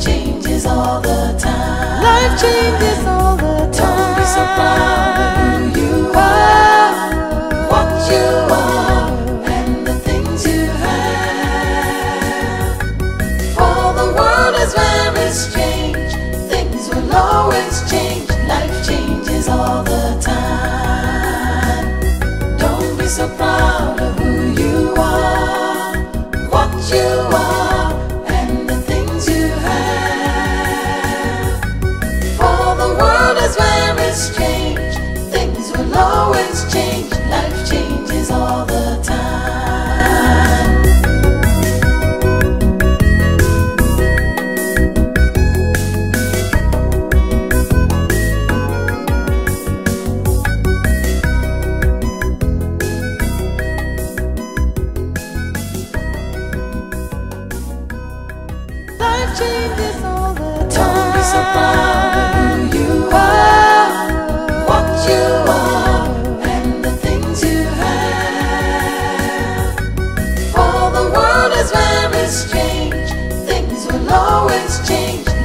changes all the time. life changes all so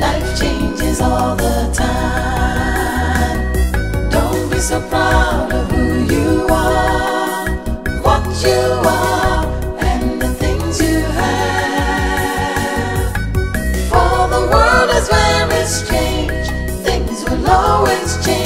Life changes all the time. Don't be so proud of who you are, what you are, and the things you have. For the world is things will always change.